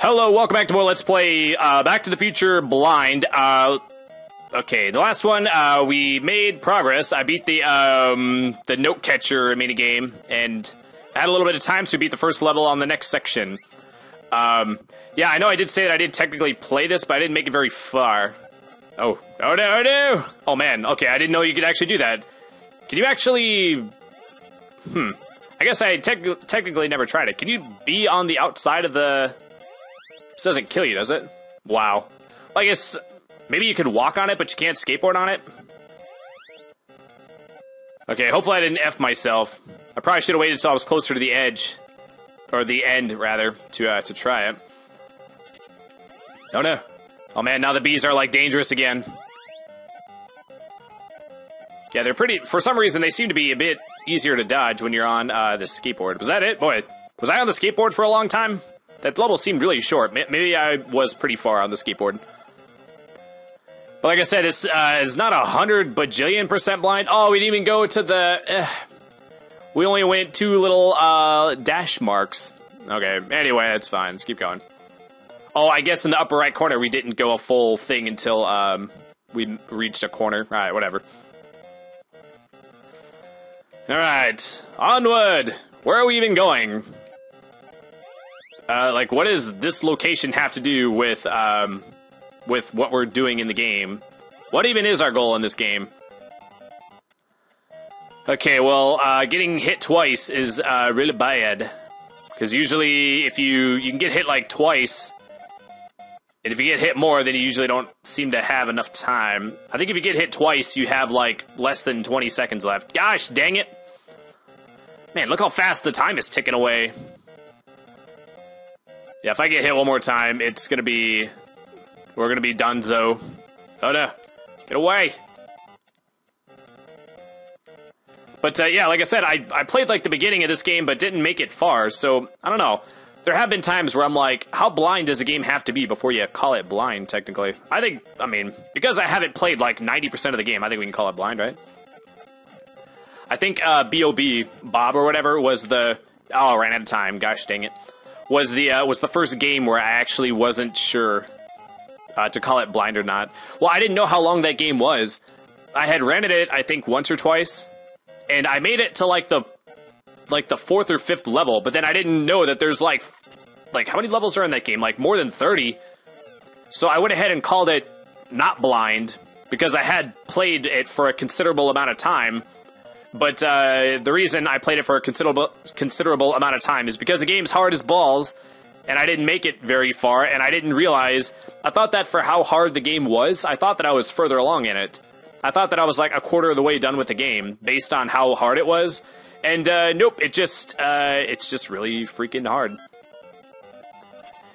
Hello, welcome back to more Let's Play uh, Back to the Future Blind. Uh, okay, the last one uh, we made progress. I beat the um, the note catcher mini game and had a little bit of time, so we beat the first level on the next section. Um, yeah, I know I did say that I did technically play this, but I didn't make it very far. Oh, oh no, oh no! Oh man, okay, I didn't know you could actually do that. Can you actually? Hmm. I guess I tec- technically never tried it. Can you be on the outside of the? This doesn't kill you, does it? Wow. I guess maybe you could walk on it, but you can't skateboard on it. Okay, hopefully I didn't f myself. I probably should have waited until I was closer to the edge, or the end rather, to uh, to try it. Oh no! Oh man, now the bees are like dangerous again. Yeah, they're pretty. For some reason, they seem to be a bit easier to dodge when you're on uh, the skateboard. Was that it? Boy, was I on the skateboard for a long time? That level seemed really short. Maybe I was pretty far on the skateboard. But like I said, it's uh, it's not a hundred bajillion percent blind. Oh, we didn't even go to the. Eh. We only went two little uh, dash marks. Okay. Anyway, that's fine. Let's keep going. Oh, I guess in the upper right corner we didn't go a full thing until um, we reached a corner. All right, whatever. All right, onward. Where are we even going? Uh, like, what does this location have to do with um, with what we're doing in the game? What even is our goal in this game? Okay, well, uh, getting hit twice is uh, really bad because usually if you you can get hit like twice, and if you get hit more, then you usually don't seem to have enough time. I think if you get hit twice, you have like less than 20 seconds left. Gosh, dang it! Man, look how fast the time is ticking away. Yeah, if I get hit one more time, it's gonna be... We're gonna be donezo. Oh no. Get away! But uh, yeah, like I said, I, I played like the beginning of this game, but didn't make it far, so I don't know. There have been times where I'm like, how blind does a game have to be before you call it blind, technically? I think, I mean, because I haven't played like 90% of the game, I think we can call it blind, right? I think uh, B.O.B. Bob or whatever was the oh I ran out of time. Gosh dang it! Was the uh, was the first game where I actually wasn't sure uh, to call it blind or not. Well, I didn't know how long that game was. I had rented it I think once or twice, and I made it to like the like the fourth or fifth level, but then I didn't know that there's like like how many levels are in that game? Like more than thirty. So I went ahead and called it not blind because I had played it for a considerable amount of time but uh, the reason I played it for a considerable considerable amount of time is because the game's hard as balls, and I didn't make it very far, and I didn't realize. I thought that for how hard the game was, I thought that I was further along in it. I thought that I was like a quarter of the way done with the game based on how hard it was, and uh, nope, it just uh, it's just really freaking hard.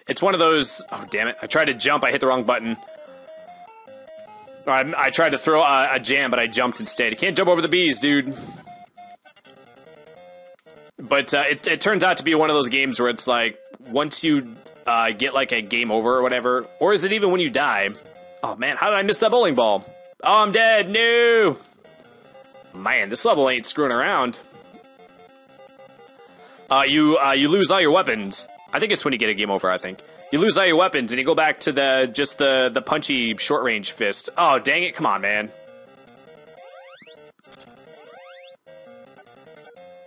It's one of those. Oh damn it! I tried to jump, I hit the wrong button. I, I tried to throw a, a, jam, but I jumped instead. You can't jump over the bees, dude. But uh, it, it turns out to be one of those games where it's like, once you uh, get like a game over or whatever, or is it even when you die? Oh man, how did I miss that bowling ball? Oh, I'm dead. No. Man, this level ain't screwing around. Uh, you uh, you lose all your weapons. I think it's when you get a game over. I think you lose all your weapons and you go back to the just the the punchy short range fist. Oh dang it! Come on, man.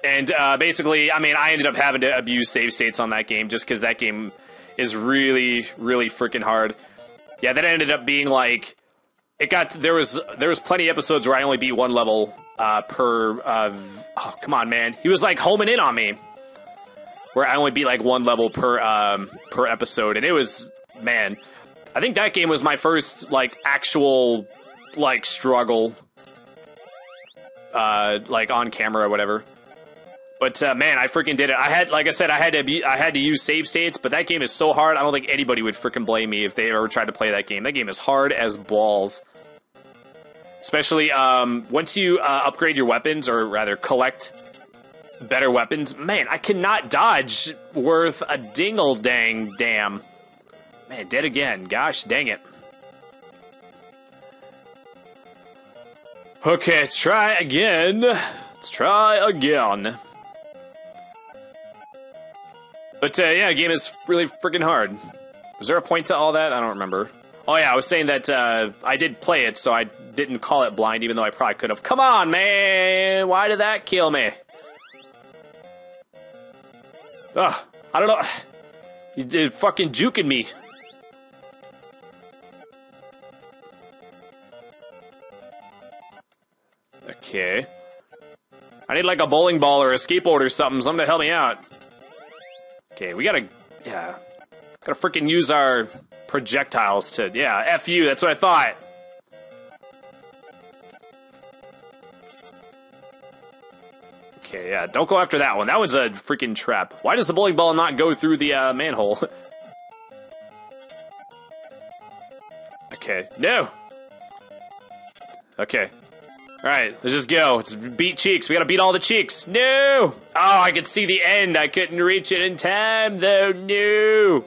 And uh, basically, I mean, I ended up having to abuse save states on that game just because that game is really, really freaking hard. Yeah, that ended up being like it got. There was there was plenty of episodes where I only beat one level uh, per. Uh, oh, come on, man! He was like homing in on me where I only beat like one level per um, per episode, and it was man. I think that game was my first like actual like struggle, uh, like on camera or whatever. But uh, man, I freaking did it. I had, like I said, I had to be, I had to use save states. But that game is so hard. I don't think anybody would freaking blame me if they ever tried to play that game. That game is hard as balls. Especially um, once you uh, upgrade your weapons, or rather collect better weapons. Man, I cannot dodge worth a dingle dang damn. Man, dead again. Gosh dang it. Okay, let's try again. Let's try again. But uh, yeah, game is really freaking hard. Was there a point to all that? I don't remember. Oh yeah, I was saying that uh, I did play it, so I didn't call it blind, even though I probably could have. Come on, man! Why did that kill me? Ugh, I don't know. You did fucking juking me. Okay. I need like a bowling ball or a skateboard or something, something to help me out. Okay, we gotta, yeah, gotta freaking use our projectiles to, yeah, F you, that's what I thought. Okay, yeah, don't go after that one. That one's a freaking trap. Why does the bowling ball not go through the uh, manhole? okay, no. Okay, Alright, let's just go. Let's beat cheeks. We gotta beat all the cheeks. No! Oh, I could see the end. I couldn't reach it in time, though. No!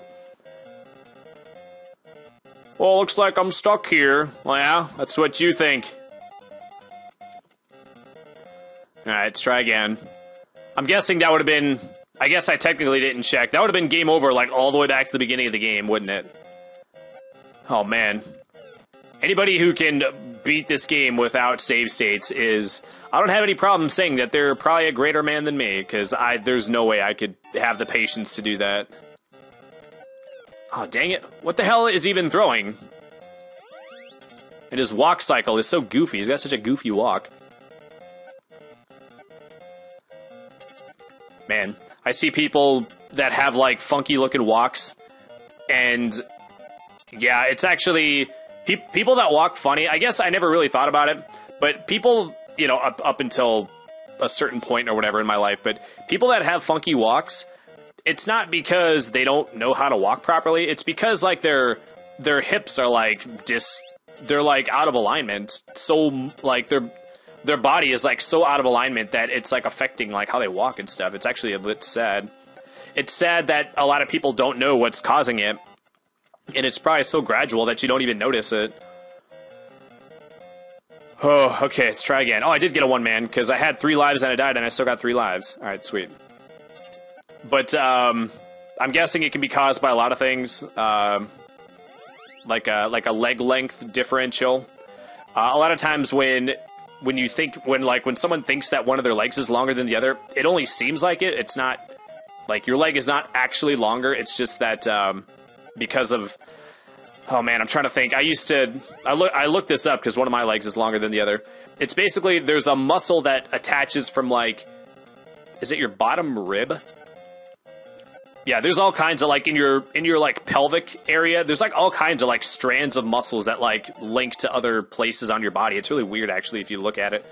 Well, looks like I'm stuck here. Well, yeah, that's what you think. Alright, let's try again. I'm guessing that would have been... I guess I technically didn't check. That would have been game over, like, all the way back to the beginning of the game, wouldn't it? Oh, man. Anybody who can beat this game without save states is I don't have any problem saying that they're probably a greater man than me because I there's no way I could have the patience to do that. Oh dang it! What the hell is even throwing? And his walk cycle is so goofy. He's got such a goofy walk. Man, I see people that have like funky looking walks, and yeah, it's actually Pe- people that walk funny, I guess I never really thought about it, but people, you know, up, up until a certain point or whatever in my life, but people that have funky walks, it's not because they don't know how to walk properly. It's because like their their hips are like dis they're like out of alignment. So like their their body is like so out of alignment that it's like affecting like how they walk and stuff. It's actually a bit sad. It's sad that a lot of people don't know what's causing it and it's probably so gradual that you don't even notice it. Oh, okay, let's try again. Oh, I did get a one man because I had three lives and I died, and I still got three lives. All right, sweet. But um, I'm guessing it can be caused by a lot of things, um, like a like a leg length differential. Uh, a lot of times when when you think when like when someone thinks that one of their legs is longer than the other, it only seems like it. It's not like your leg is not actually longer. It's just that um, because of oh man, I'm trying to think. I used to I look I looked this up because one of my legs is longer than the other. It's basically there's a muscle that attaches from like is it your bottom rib? Yeah, there's all kinds of like in your in your like pelvic area. There's like all kinds of like strands of muscles that like link to other places on your body. It's really weird actually if you look at it.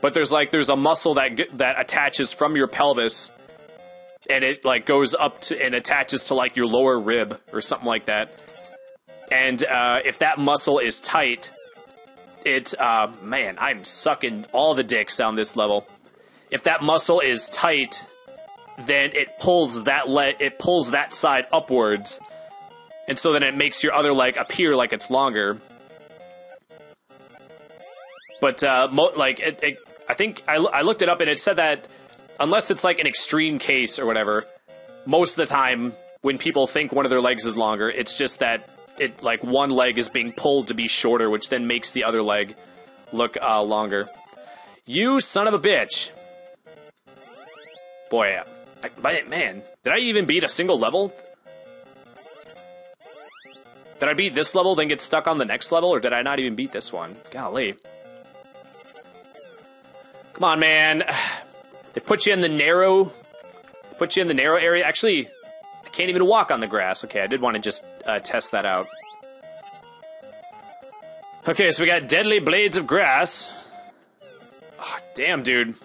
But there's like there's a muscle that that attaches from your pelvis and it like goes up to and attaches to like your lower rib or something like that. And uh, if that muscle is tight, it uh, man, I'm sucking all the dicks on this level. If that muscle is tight, then it pulls that le- it pulls that side upwards, and so then it makes your other leg appear like it's longer. But uh, like it, it, I think I, I looked it up and it said that unless it's like an extreme case or whatever, most of the time when people think one of their legs is longer, it's just that it like one leg is being pulled to be shorter, which then makes the other leg look uh, longer. You son of a bitch! Boy, I, man, did I even beat a single level? Did I beat this level, then get stuck on the next level, or did I not even beat this one? Golly. Come on, man. They put you in the narrow, put you in the narrow area. Actually, I can't even walk on the grass. Okay, I did want to just uh, test that out. Okay, so we got deadly blades of grass. Oh, damn, dude.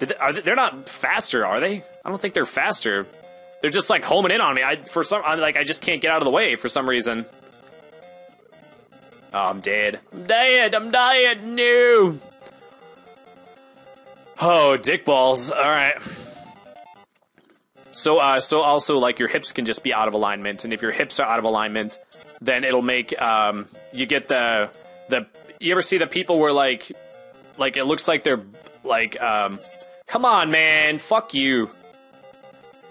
They, are they, they're not faster, are they? I don't think they're faster. They're just like homing in on me. I for some I'm like I just can't get out of the way for some reason. Oh, I'm dead. I'm dead. I'm dead. No. Oh, dick balls. All right. So, uh, so also like your hips can just be out of alignment, and if your hips are out of alignment, then it'll make um, you get the the. You ever see the people where like, like it looks like they're like, um, come on, man, fuck you.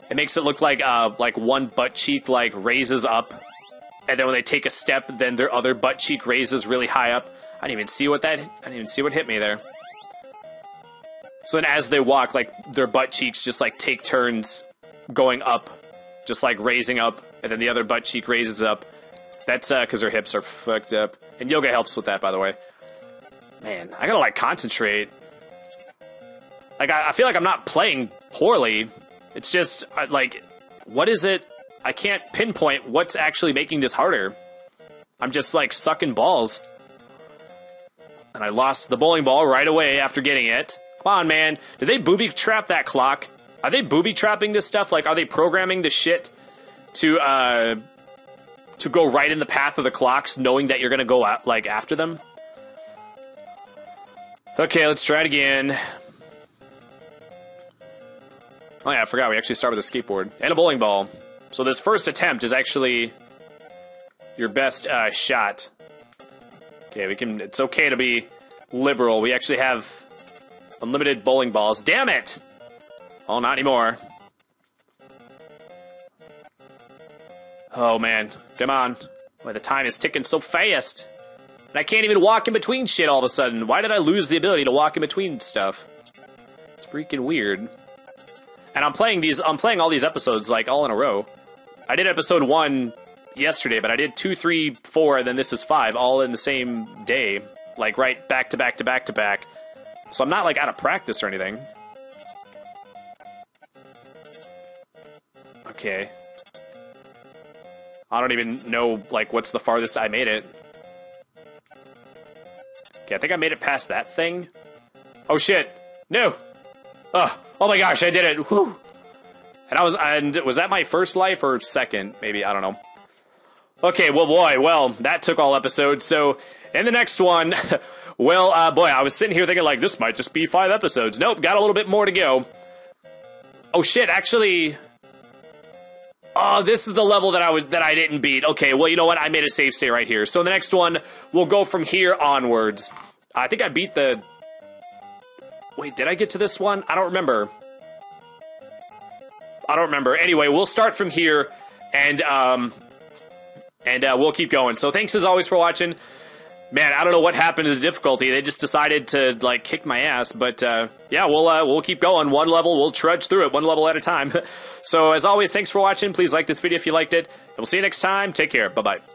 It makes it look like uh like one butt cheek like raises up, and then when they take a step, then their other butt cheek raises really high up. I didn't even see what that. I didn't even see what hit me there. So then, as they walk, like their butt cheeks just like take turns going up, just like raising up, and then the other butt cheek raises up. That's because uh, their hips are fucked up, and yoga helps with that, by the way. Man, I gotta like concentrate. Like I, I feel like I'm not playing poorly. It's just like, what is it? I can't pinpoint what's actually making this harder. I'm just like sucking balls. And I lost the bowling ball right away after getting it. Come on, man. Did they booby trap that clock? Are they booby trapping this stuff? Like, are they programming the shit to uh to go right in the path of the clocks, knowing that you're gonna go out like after them? Okay, let's try it again. Oh yeah, I forgot we actually start with a skateboard and a bowling ball. So this first attempt is actually your best uh, shot. Okay, we can. It's okay to be liberal. We actually have unlimited bowling balls. Damn it! Oh, not anymore. Oh man, come on! Boy, the time is ticking so fast. And I can't even walk in between shit all of a sudden. Why did I lose the ability to walk in between stuff? It's freaking weird. And I'm playing these. I'm playing all these episodes like all in a row. I did episode one yesterday, but I did two, three, four, and then this is five, all in the same day, like right back to back to back to back. So I'm not like out of practice or anything. Okay. I don't even know like what's the farthest I made it. Okay, I think I made it past that thing. Oh shit! No! Oh, oh my gosh, I did it! Whew. And I was, and was that my first life or second? Maybe I don't know. Okay, well, boy, well, that took all episodes. So in the next one, well, uh, boy, I was sitting here thinking like this might just be five episodes. Nope, got a little bit more to go. Oh shit, actually. Oh, this is the level that I was that I didn't beat. Okay, well, you know what? I made a save state right here. So in the next one, we'll go from here onwards. I think I beat the Wait, did I get to this one? I don't remember. I don't remember. Anyway, we'll start from here, and um, and uh, we'll keep going. So thanks as always for watching. Man, I don't know what happened to the difficulty. They just decided to like kick my ass, but uh, yeah, we'll uh, we'll keep going. One level, we'll trudge through it one level at a time. so as always, thanks for watching. Please like this video if you liked it. And we'll see you next time. Take care. Bye bye.